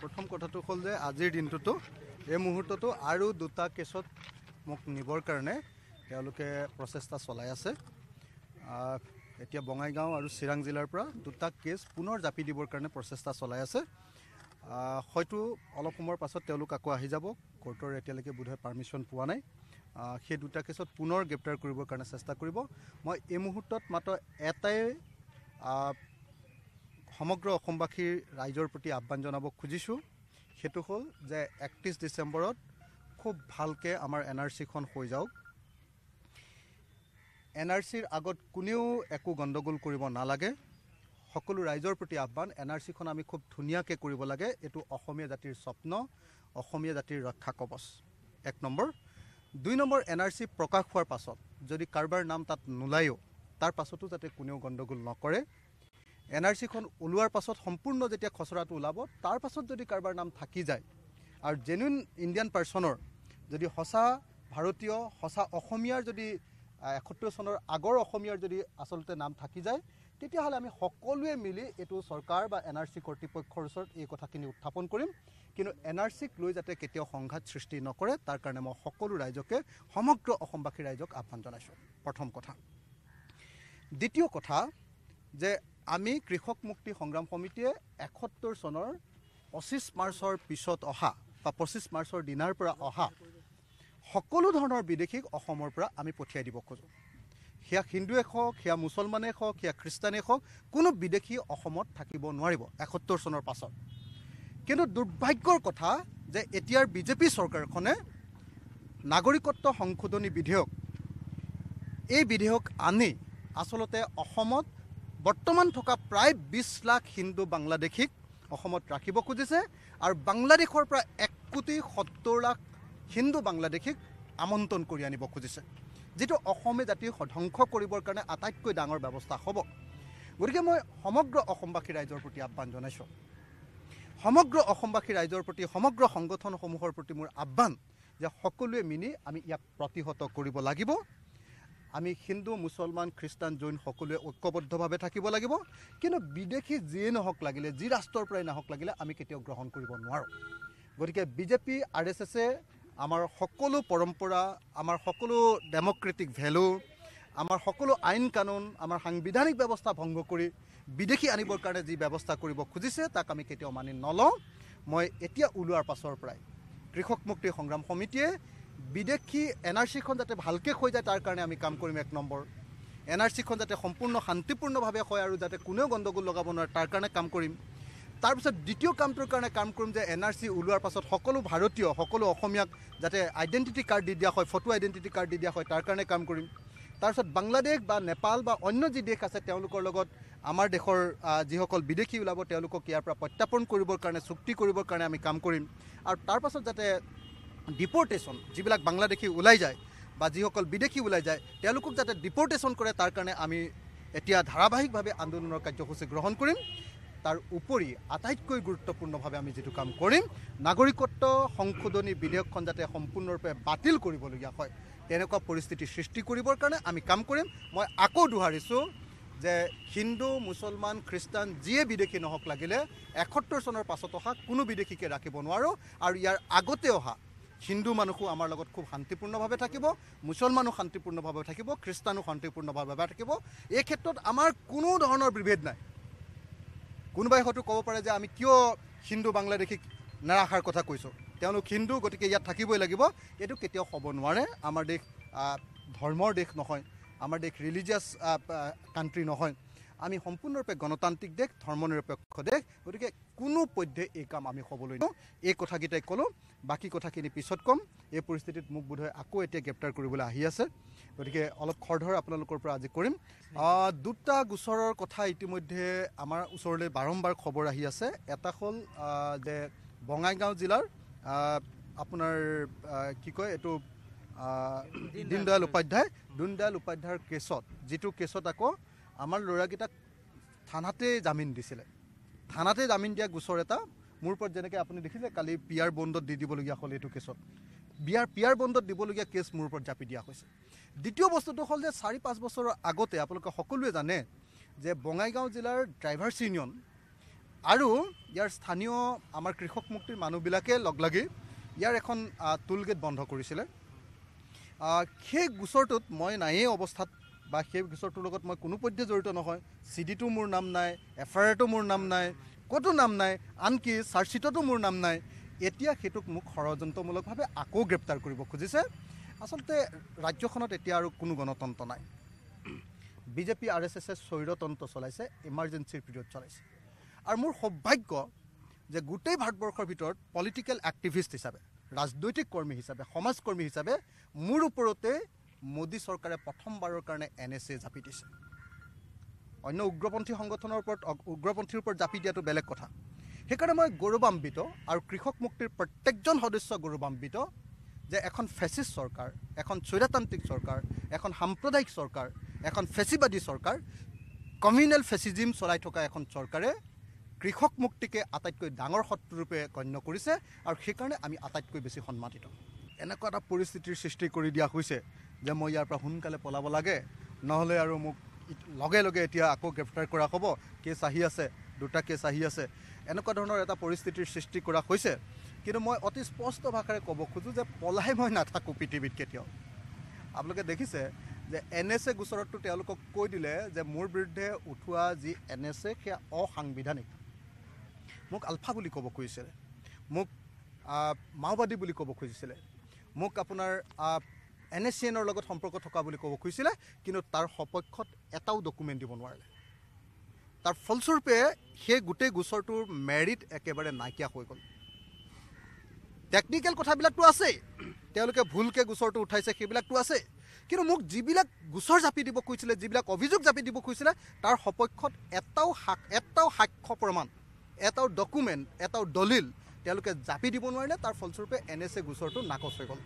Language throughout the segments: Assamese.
প্ৰথম কথাটো হ'ল যে আজিৰ দিনটোতো এই মুহূৰ্ততো আৰু দুটা কেছত মোক নিবৰ কাৰণে তেওঁলোকে প্ৰচেষ্টা চলাই আছে। এতিয়া বঙাইগাঁও আৰু চিৰাং জিলাৰ পৰা দুটা কেছ পুনৰ জাপি দিবৰ কাৰণে প্ৰচেষ্টা চলাই আছে। হয়তো অলপ সময়ৰ পাছত তেওঁলোক আকৌ আহি যাব কোৰ্টৰ এতিয়ালৈকে বোধহয় পাৰ্মিশ্যন পোৱা নাই। সেই দুটা কেছত পুনৰ গ্ৰেপ্তাৰ কৰিবৰ কাৰণে চেষ্টা কৰিব। মই এই মুহূৰ্তত মাত্ৰ এটাই সমগ্ৰ অসমবাসীৰ ৰাইজৰ প্ৰতি আহ্বান জনাব খুজিছোঁ। সেইটো হ'ল যে একত্ৰিছ ডিচেম্বৰত খুব ভালকৈ আমাৰ এন আৰ চিখন হৈ যাওক। এন আৰ চিৰ আগত কোনেও একো গণ্ডগোল কৰিব নালাগে। সকলো ৰাইজৰ প্ৰতি আহ্বান এন আৰ চিখন আমি খুব ধুনীয়াকৈ কৰিব লাগে। এইটো অসমীয়া জাতিৰ স্বপ্ন অসমীয়া জাতিৰ ৰক্ষা কৱচ এক নম্বৰ। দুই নম্বৰ এন আৰ চি প্ৰকাশ হোৱাৰ পাছত যদি কাৰোবাৰ নাম তাত নোলায়ো তাৰ পাছতো যাতে কোনেও গণ্ডগোল নকৰে। এন আৰ চিখন ওলোৱাৰ পাছত সম্পূৰ্ণ যেতিয়া খচৰাটো ওলাব তাৰ পাছত যদি কাৰোবাৰ নাম থাকি যায় আৰু জেনুইন ইণ্ডিয়ান পাৰ্চনৰ যদি সঁচা ভাৰতীয় সঁচা অসমীয়াৰ যদি এসত্তৰ চনৰ আগৰ অসমীয়াৰ যদি আচলতে নাম থাকি যায় তেতিয়াহ'লে আমি সকলোৱে মিলি এইটো চৰকাৰ বা এন আৰ চি কৰ্তৃপক্ষৰ ওচৰত এই কথাখিনি উত্থাপন কৰিম। কিন্তু এন আৰ চিক লৈ যাতে কেতিয়াও সংঘাত সৃষ্টি নকৰে তাৰ কাৰণে মই সকলো ৰাইজকে সমগ্ৰ অসমবাসী ৰাইজক আহ্বান জনাইছোঁ। প্ৰথম কথা। দ্বিতীয় কথা যে আমি কৃষক মুক্তি সংগ্ৰাম সমিতিয়ে এসত্তৰ চনৰ পঁচিছ মাৰ্চৰ পিছত অহা বা পঁচিছ মাৰ্চৰ দিনাৰ পৰা অহা সকলো ধৰণৰ বিদেশীক অসমৰ পৰা আমি পঠিয়াই দিব খোজোঁ। সেয়া হিন্দুৱে হওক সেয়া মুছলমানে হওক সেয়া খ্ৰীষ্টানে হওক কোনো বিদেশী অসমত থাকিব নোৱাৰিব এসত্তৰ চনৰ পাছত। কিন্তু দুৰ্ভাগ্যৰ কথা যে এতিয়াৰ বিজেপি চৰকাৰখনে নাগৰিকত্ব সংশোধনী বিধেয়ক এই বিধেয়ক আনি আচলতে অসমত বৰ্তমান থকা প্ৰায় বিছ লাখ হিন্দু বাংলাদেশীক অসমত ৰাখিব খুজিছে আৰু বাংলাদেশৰ পৰা এক কোটি সত্তৰ লাখ হিন্দু বাংলাদেশীক আমন্ত্ৰণ কৰি আনিব খুজিছে যিটো অসমীয়া জাতি ধ্বংস কৰিবৰ কাৰণে আটাইতকৈ ডাঙৰ ব্যৱস্থা হ'ব। গতিকে মই সমগ্ৰ অসমবাসী ৰাইজৰ প্ৰতি আহ্বান জনাইছোঁ। সমগ্ৰ অসমবাসী ৰাইজৰ প্ৰতি সমগ্ৰ সংগঠনসমূহৰ প্ৰতি মোৰ আহ্বান যে সকলোৱে মিলি আমি ইয়াক প্ৰতিহত কৰিব লাগিব। আমি হিন্দু মুছলমান খ্ৰীষ্টান জৈন সকলোৱে ঐক্যবদ্ধভাৱে থাকিব লাগিব। কিন্তু বিদেশী যিয়ে নহওক লাগিলে যি ৰাষ্ট্ৰৰ পৰাই নাহক লাগিলে আমি কেতিয়াও গ্ৰহণ কৰিব নোৱাৰোঁ। গতিকে বিজেপি আৰ এছ এছে আমাৰ সকলো পৰম্পৰা আমাৰ সকলো ডেম'ক্ৰেটিক ভেলু আমাৰ সকলো আইন কানুন আমাৰ সাংবিধানিক ব্যৱস্থা ভংগ কৰি বিদেশী আনিবৰ কাৰণে যি ব্যৱস্থা কৰিব খুজিছে তাক আমি কেতিয়াও মানি নলওঁ। মই এতিয়া ওলোৱাৰ পাছৰ পৰাই কৃষক মুক্তি সংগ্ৰাম সমিতিয়ে বিদেশী এন আৰ চিখন যাতে ভালকৈ হৈ যায় তাৰ কাৰণে আমি কাম কৰিম এক নম্বৰ। এন আৰ চিখন যাতে সম্পূৰ্ণ শান্তিপূৰ্ণভাৱে হয় আৰু যাতে কোনেও গণ্ডগোল লগাব নোৱাৰে তাৰ কাৰণে কাম কৰিম। তাৰপিছত দ্বিতীয় কামটোৰ কাৰণে কাম কৰিম যে এন আৰ চি ওলোৱাৰ পাছত সকলো ভাৰতীয় সকলো অসমীয়াক যাতে আইডেণ্টিটি কাৰ্ড দি দিয়া হয় ফটো আইডেণ্টিটি কাৰ্ড দি দিয়া হয় তাৰ কাৰণে কাম কৰিম। তাৰপিছত বাংলাদেশ বা নেপাল বা অন্য যি দেশ আছে তেওঁলোকৰ লগত আমাৰ দেশৰ যিসকল বিদেশী ওলাব তেওঁলোকক ইয়াৰ পৰা প্ৰত্যাপন কৰিবৰ কাৰণে চুক্তি কৰিবৰ কাৰণে আমি কাম কৰিম। আৰু তাৰ পাছত যাতে ডিপৰ্টেশ্যন যিবিলাক বাংলাদেশী ওলাই যায় বা যিসকল বিদেশী ওলাই যায় তেওঁলোকক যাতে ডিপৰ্টেশ্যন কৰে তাৰ কাৰণে আমি এতিয়া ধাৰাবাহিকভাৱে আন্দোলনৰ কাৰ্যসূচী গ্ৰহণ কৰিম। তাৰ উপৰি আটাইতকৈ গুৰুত্বপূৰ্ণভাৱে আমি যিটো কাম কৰিম নাগৰিকত্ব সংশোধনী বিধেয়কখন যাতে সম্পূৰ্ণৰূপে বাতিল কৰিবলগীয়া হয় তেনেকুৱা পৰিস্থিতি সৃষ্টি কৰিবৰ কাৰণে আমি কাম কৰিম। মই আকৌ দোহাৰিছোঁ যে হিন্দু মুছলমান খ্ৰীষ্টান যিয়ে বিদেশী নহওক লাগিলে এসত্তৰ চনৰ পাছত অহা কোনো বিদেশীকে ৰাখিব নোৱাৰোঁ আৰু ইয়াৰ আগতে অহা হিন্দু মানুহো আমাৰ লগত খুব শান্তিপূৰ্ণভাৱে থাকিব মুছলমানো শান্তিপূৰ্ণভাৱে থাকিব খ্ৰীষ্টানো শান্তিপূৰ্ণভাৱে থাকিব। এই ক্ষেত্ৰত আমাৰ কোনো ধৰণৰ বিভেদ নাই। কোনোবাই হয়তো ক'ব পাৰে যে আমি কিয় হিন্দু বাংলাদেশীক নাৰাখাৰ কথা কৈছোঁ? তেওঁলোক হিন্দু গতিকে ইয়াত থাকিবই লাগিব। এইটো কেতিয়াও হ'ব নোৱাৰে। আমাৰ দেশ ধৰ্মৰ দেশ নহয়। আমাৰ দেশ ৰিলিজিয়াছ কাণ্ট্ৰি নহয়। আমি সম্পূৰ্ণৰূপে গণতান্ত্ৰিক দেশ ধৰ্মনিৰপেক্ষ দেশ। গতিকে কোনো পধ্যে এই কাম আমি হ'বলৈ দিওঁ এই কথাকেইটাই ক'লোঁ। বাকী কথাখিনি পিছত ক'ম। এই পৰিস্থিতিত মোক বোধহয় আকৌ এতিয়া গ্ৰেপ্তাৰ কৰিবলৈ আহি আছে। গতিকে অলপ খৰধৰ আপোনালোকৰ পৰা আজি কৰিম। দুটা গোচৰৰ কথা ইতিমধ্যে আমাৰ ওচৰলৈ বাৰম্বাৰ খবৰ আহি আছে। এটা হ'ল যে বঙাইগাঁও জিলাৰ আপোনাৰ কি কয় এইটো দীনদয়াল উপাধ্যায়। দীনদয়াল উপাধ্যায়ৰ কেছত যিটো কেছত আকৌ আমাৰ ল'ৰাকেইটাক থানাতে জামিন দিছিলে। থানাতে জামিন দিয়া গোচৰ এটা। মোৰ ওপৰত যেনেকৈ আপুনি দেখিলে কালি পিয়াৰ বণ্ডত দি দিবলগীয়া হ'ল এইটো কেছত। বিয়াৰ পিয়াৰ বণ্ডত দিবলগীয়া কেছ মোৰ ওপৰত জাপি দিয়া হৈছে। দ্বিতীয় বস্তুটো হ'ল যে চাৰি পাঁচ বছৰৰ আগতে আপোনালোকে সকলোৱে জানে যে বঙাইগাঁও জিলাৰ ড্ৰাইভাৰ্ছ ইউনিয়ন আৰু ইয়াৰ স্থানীয় আমাৰ কৃষক মুক্তিৰ মানুহবিলাকে লগ লাগি ইয়াৰ এখন টোল গেট বন্ধ কৰিছিলে। সেই গোচৰটোত মই নায়েই অৱস্থাত বা সেই গোচৰটোৰ লগত মই কোনো পধ্যে জড়িত নহয়। চি ডিটো মোৰ নাম নাই এফ আই আৰটো মোৰ নাম নাই ক'তো নাম নাই আনকি চাৰ্জশ্বিটতো মোৰ নাম নাই। এতিয়া সেইটোক মোক ষড়যন্ত্ৰমূলকভাৱে আকৌ গ্ৰেপ্তাৰ কৰিব খুজিছে। আচলতে ৰাজ্যখনত এতিয়া আৰু কোনো গণতন্ত্ৰ নাই। বিজেপি আৰ এছ এছে স্বৈৰতন্ত্ৰ চলাইছে ইমাৰ্জেঞ্চিৰ পিৰিয়ড চলাইছে। আৰু মোৰ সৌভাগ্য যে গোটেই ভাৰতবৰ্ষৰ ভিতৰত পলিটিকেল এক্টিভিষ্ট হিচাপে ৰাজনৈতিক কৰ্মী হিচাপে সমাজকৰ্মী হিচাপে মোৰ ওপৰতে মোদী চৰকাৰে প্ৰথমবাৰৰ কাৰণে এন এছ এ জাপি দিছে। অন্য উগ্ৰপন্থী সংগঠনৰ ওপৰত উগ্ৰপন্থীৰ ওপৰত জাপি দিয়াটো বেলেগ কথা। সেইকাৰণে মই গৌৰৱান্বিত আৰু কৃষক মুক্তিৰ প্ৰত্যেকজন সদস্য গৌৰৱান্বিত যে এখন ফেচিষ্ট চৰকাৰ এখন স্বৈৰতান্ত্ৰিক চৰকাৰ এখন সাম্প্ৰদায়িক চৰকাৰ এখন ফেচিবাদী চৰকাৰ কমিউনেল ফেচিজিম চলাই থকা এখন চৰকাৰে কৃষক মুক্তিকে আটাইতকৈ ডাঙৰ শত্ৰুৰূপে গণ্য কৰিছে আৰু সেইকাৰণে আমি আটাইতকৈ বেছি সন্মানিত। এনেকুৱা এটা পৰিস্থিতিৰ সৃষ্টি কৰি দিয়া হৈছে যে মই ইয়াৰ পৰা সোনকালে পলাব লাগে নহ'লে আৰু মোক লগে লগে এতিয়া আকৌ গ্ৰেপ্তাৰ কৰা হ'ব। কেছ আহি আছে দুটা কেছ আহি আছে। এনেকুৱা ধৰণৰ এটা পৰিস্থিতিৰ সৃষ্টি কৰা হৈছে। কিন্তু মই অতি স্পষ্ট ভাষাৰে ক'ব খোজোঁ যে পলাই মই নাথাকোঁ পৃথিৱীত কেতিয়াও। আপোনালোকে দেখিছে যে এন এছ এ গোচৰতটো তেওঁলোকক কৈ দিলে যে মোৰ বিৰুদ্ধে উঠোৱা যি এন এছ এ সেয়া অসাংবিধানিক। মোক আলফা বুলি ক'ব খুজিছিলে। মোক মাওবাদী বুলি ক'ব খুজিছিলে। মোক আপোনাৰ এন এছ চি এনৰ লগত সম্পৰ্ক থকা বুলি ক'ব খুজিছিলে কিন্তু তাৰ সপক্ষত এটাও ডকুমেণ্ট দিব নোৱাৰিলে। তাৰ ফলস্বৰূপে সেই গোটেই গোচৰটোৰ মেৰিট একেবাৰে নাইকিয়া হৈ গ'ল। টেকনিকেল কথাবিলাকতো আছেই। তেওঁলোকে ভুলকৈ গোচৰটো উঠাইছে সেইবিলাকতো আছে কিন্তু মোক যিবিলাক গোচৰ জাপি দিব খুজিছিলে যিবিলাক অভিযোগ জাপি দিব খুজিছিলে তাৰ সপক্ষত এটাও এটাও সাক্ষ্য প্ৰমাণ এটাও ডকুমেণ্ট এটাও দলিল তেওঁলোকে জাপি দিব নোৱাৰিলে তাৰ ফলস্বৰূপে এন এছ এ গোচৰটো নাকচ হৈ গ'ল।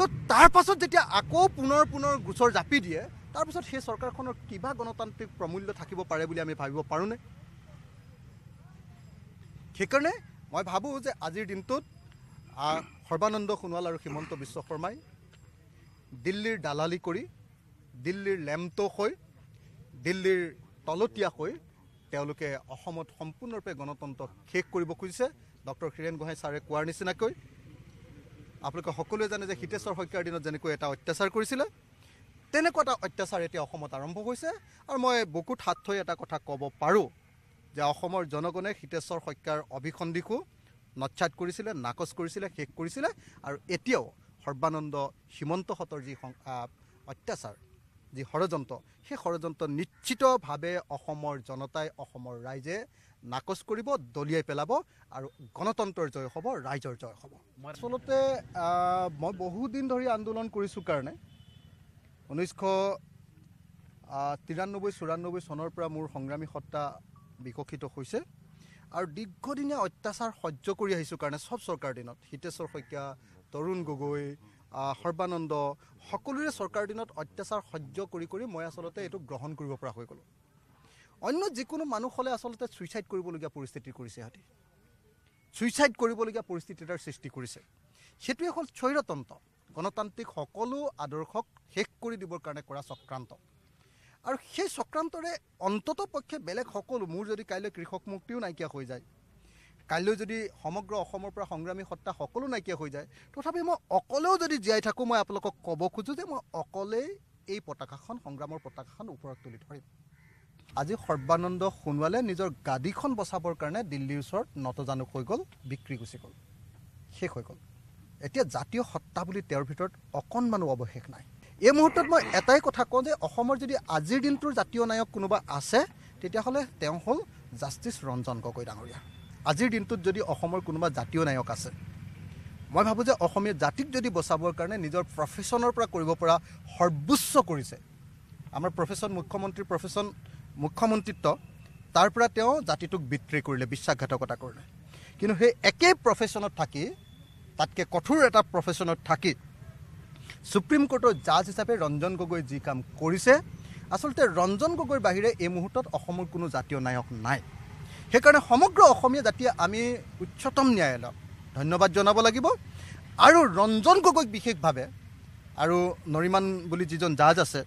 তো তাৰ পাছত যেতিয়া আকৌ পুনৰ পুনৰ গোচৰ জাপি দিয়ে তাৰপিছত সেই চৰকাৰখনৰ কিবা গণতান্ত্ৰিক প্ৰমূল্য থাকিব পাৰে বুলি আমি ভাবিব পাৰোঁনে সেইকাৰণে মই ভাবোঁ যে আজিৰ দিনটোত সৰ্বানন্দ সোণোৱাল আৰু হিমন্ত বিশ্ব শৰ্মাই দিল্লীৰ দালালি কৰি দিল্লীৰ লেমটো হৈ দিল্লীৰ তলতীয়া হৈ তেওঁলোকে অসমত সম্পূৰ্ণৰূপে গণতন্ত্ৰ শেষ কৰিব খুজিছে। ডক্টৰ হীৰেণ গোহাঁই ছাৰে কোৱাৰ নিচিনাকৈ আপোনালোকে সকলোৱে জানে যে হিতেশ্বৰ শইকীয়াৰ দিনত যেনেকৈ এটা অত্যাচাৰ কৰিছিলে তেনেকুৱা এটা অত্যাচাৰ এতিয়া অসমত আৰম্ভ হৈছে। আৰু মই বুকুত হাত থৈ এটা কথা ক'ব পাৰোঁ যে অসমৰ জনগণে হিতেশ্বৰ শইকীয়াৰ অভিসন্ধিকো নচ্ছাত কৰিছিলে নাকচ কৰিছিলে শেষ কৰিছিলে আৰু এতিয়াও সৰ্বানন্দ হিমন্তহঁতৰ যি অত্যাচাৰ যি ষড়যন্ত্ৰ সেই ষড়যন্ত্ৰ নিশ্চিতভাৱে অসমৰ জনতাই অসমৰ ৰাইজে নাকচ কৰিব দলিয়াই পেলাব আৰু গণতন্ত্ৰৰ জয় হ'ব ৰাইজৰ জয় হ'ব। আচলতে মই বহুদিন ধৰি আন্দোলন কৰিছোঁ কাৰণে। ঊনৈছশ তিৰান্নব্বৈ চৌৰান্নব্বৈ চনৰ পৰা মোৰ সংগ্ৰামী সত্তা বিকশিত হৈছে আৰু দীৰ্ঘদিনীয়া অত্যাচাৰ সহ্য কৰি আহিছোঁ কাৰণে চব চৰকাৰ দিনত। হিতেশ্বৰ শইকীয়া তৰুণ গগৈ সৰ্বানন্দ সকলোৰে চৰকাৰ দিনত অত্যাচাৰ সহ্য কৰি কৰি মই আচলতে এইটো গ্ৰহণ কৰিব পৰা হৈ গ'লোঁ। অন্য যিকোনো মানুহ হ'লে আচলতে ছুইচাইড কৰিবলগীয়া পৰিস্থিতি কৰিছে সিহঁতি। ছুইচাইড কৰিবলগীয়া পৰিস্থিতি এটাৰ সৃষ্টি কৰিছে। সেইটোৱে হ'ল স্বৈৰতন্ত্ৰ। গণতান্ত্ৰিক সকলো আদৰ্শক শেষ কৰি দিবৰ কাৰণে কৰা চক্ৰান্ত। আৰু সেই চক্ৰান্তৰে অন্তত পক্ষে বেলেগ সকলো মোৰ যদি কাইলৈ কৃষক মুক্তিও নাইকিয়া হৈ যায় কাইলৈ যদি সমগ্ৰ অসমৰ পৰা সংগ্ৰামী সত্তা সকলো নাইকিয়া হৈ যায় তথাপি মই অকলেও যদি জীয়াই থাকোঁ মই আপোনালোকক ক'ব খোজোঁ যে মই অকলেই এই পতাকাখন সংগ্ৰামৰ পতাকাখন ওপৰত তুলি ধৰিম। আজি সৰ্বানন্দ সোণোৱালে নিজৰ গাদীখন বচাবৰ কাৰণে দিল্লীৰ ওচৰত নতজানুক হৈ গ'ল বিক্ৰী গুচি গ'ল শেষ হৈ গ'ল। এতিয়া জাতীয় সত্তা বুলি তেওঁৰ ভিতৰত অকণমানো অৱশেষ নাই। এই মুহূৰ্তত মই এটাই কথা কওঁ যে অসমৰ যদি আজিৰ দিনটোৰ জাতীয় নায়ক কোনোবা আছে তেতিয়াহ'লে তেওঁ হ'ল জাষ্টিছ ৰঞ্জন গগৈ ডাঙৰীয়া। আজিৰ দিনটোত যদি অসমৰ কোনোবা জাতীয় নায়ক আছে মই ভাবোঁ যে অসমীয়া জাতিক যদি বচাবৰ কাৰণে নিজৰ প্ৰফেশ্যনৰ পৰা কৰিব পৰা সৰ্বোচ্চ কৰিছে আমাৰ প্ৰফেশ্যন মুখ্যমন্ত্ৰীৰ প্ৰফেশ্যন মুখ্যমন্ত্ৰিত্ব তাৰ পৰা তেওঁ জাতিটোক বিত্ৰী কৰিলে বিশ্বাসঘাতকতা কৰিলে। কিন্তু সেই একেই প্ৰফেশ্যনত থাকি তাতকৈ কঠোৰ এটা প্ৰফেশ্যনত থাকি ছুপ্ৰিম কোৰ্টৰ জাজ হিচাপে ৰঞ্জন গগৈ যি কাম কৰিছে আচলতে ৰঞ্জন গগৈৰ বাহিৰে এই মুহূৰ্তত অসমৰ কোনো জাতীয় নায়ক নাই। সেইকাৰণে সমগ্ৰ অসমীয়া জাতিয়ে আমি উচ্চতম ন্যায়ালয়ক ধন্যবাদ জনাব লাগিব আৰু ৰঞ্জন গগৈক বিশেষভাৱে আৰু নৰিমান বুলি যিজন জাজ আছে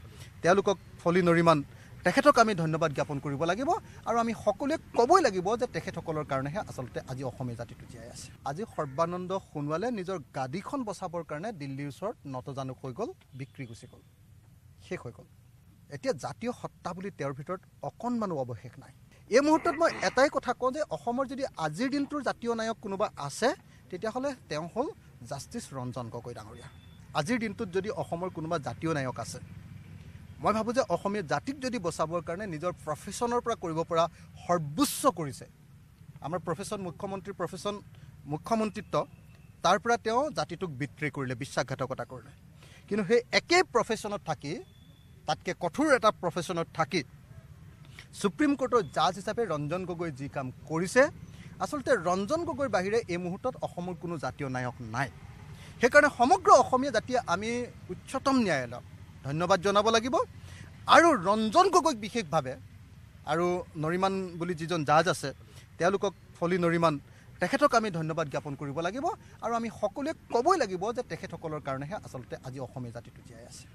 তেওঁলোকক ফলি নৰিমান তেখেতক আমি ধন্যবাদ জ্ঞাপন কৰিব লাগিব আৰু আমি সকলোৱে ক'বই লাগিব যে তেখেতসকলৰ কাৰণেহে আচলতে আজি অসমীয়া জাতিটো জীয়াই আছে। আজি সৰ্বানন্দ সোণোৱালে নিজৰ গাদীখন বচাবৰ কাৰণে দিল্লীৰ ওচৰত নতজানুক হৈ গ'ল বিক্ৰী গুচি গ'ল শেষ হৈ গ'ল। এতিয়া জাতীয় সত্তা বুলি তেওঁৰ ভিতৰত অকণমানো অৱশেষ নাই। এই মুহূৰ্তত মই এটাই কথা কওঁ যে অসমৰ যদি আজিৰ দিনটোৰ জাতীয় নায়ক কোনোবা আছে তেতিয়াহ'লে তেওঁ হ'ল জাষ্টিছ ৰঞ্জন গগৈ ডাঙৰীয়া। আজিৰ দিনটোত যদি অসমৰ কোনোবা জাতীয় নায়ক আছে মই ভাবোঁ যে অসমীয়া জাতিক যদি বচাবৰ কাৰণে নিজৰ প্ৰফেশ্যনৰ পৰা কৰিব পৰা সৰ্বোচ্চ কৰিছে আমাৰ প্ৰফেশ্যন মুখ্যমন্ত্ৰীৰ প্ৰফেশ্যন মুখ্যমন্ত্ৰিত্ব তাৰ পৰা তেওঁ জাতিটোক বিত্ৰী কৰিলে বিশ্বাসঘাতকতা কৰিলে। কিন্তু সেই একেই প্ৰফেশ্যনত থাকি তাতকৈ কঠোৰ এটা প্ৰফেশ্যনত থাকি ছুপ্ৰিম কোৰ্টৰ জাজ হিচাপে ৰঞ্জন গগৈ যি কাম কৰিছে আচলতে ৰঞ্জন গগৈৰ বাহিৰে এই মুহূৰ্তত অসমৰ কোনো জাতীয় নায়ক নাই। সেইকাৰণে সমগ্ৰ অসমীয়া জাতিয়ে আমি উচ্চতম ন্যায়ালয়ক ধন্যবাদ জনাব লাগিব। আৰু ৰঞ্জন গগৈক বিশেষভাৱে আৰু নৰিমান বুলি যিজন জাজ আছে তেওঁলোকক ফলি নৰিমান তেখেতক আমি ধন্যবাদ জ্ঞাপন কৰিব লাগিব। আৰু আমি সকলোৱে ক'বই লাগিব যে তেখেতসকলৰ কাৰণেহে আচলতে আজি অসমীয়া জাতিটো জীয়াই আছে।